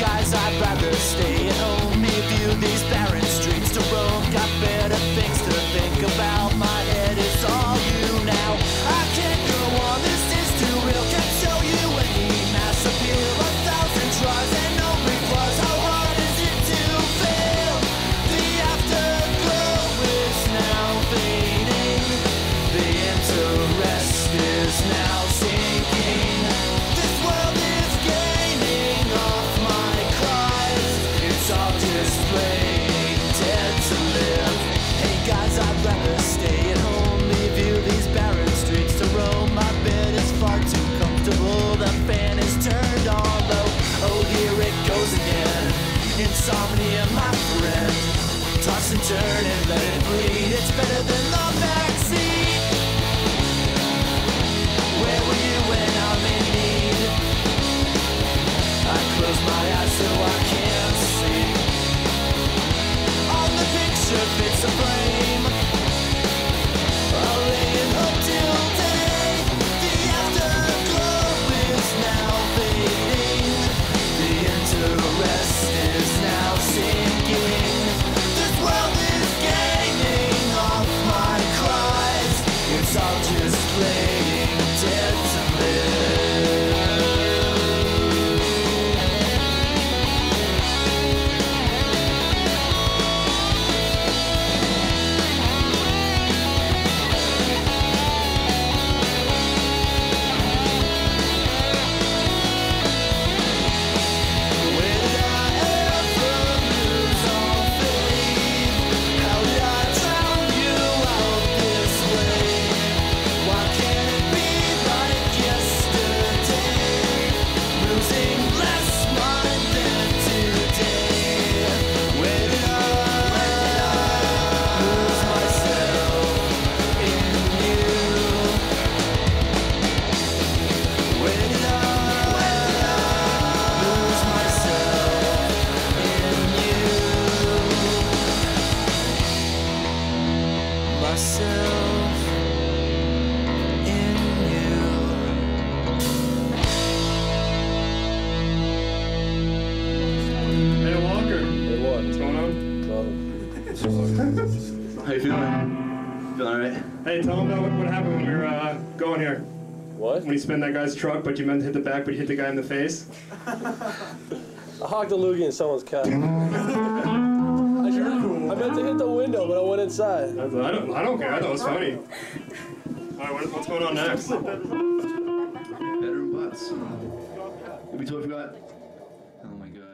guys, I'd rather stay at home. If you these barren streets to roam, got better things to think about. My head is all you now. I can't go on, this is too real. Can't show you any mass appeal. A thousand tries and no replies. How hard is it to fail? The afterglow is now fading. The interesting. is turned on low. Oh, here it goes again. Insomnia, my friend. Toss and turn and let it bleed. It's better than the backseat. Where were you when I'm in need? I close my eyes so I can't see. All the picture fits just playing dead to live. Myself in you. Hey Walker, Hey, what? what's going on? How you feeling? Feeling alright? Hey, tell them about what, what happened when we were uh, going here. What? When you spin that guy's truck, but you meant to hit the back, but you hit the guy in the face. I hocked a loogie in someone's car. inside. I don't, I don't care. I thought it was funny. All right, what, what's going on next? Bedroom butts. We totally forgot. Oh my god.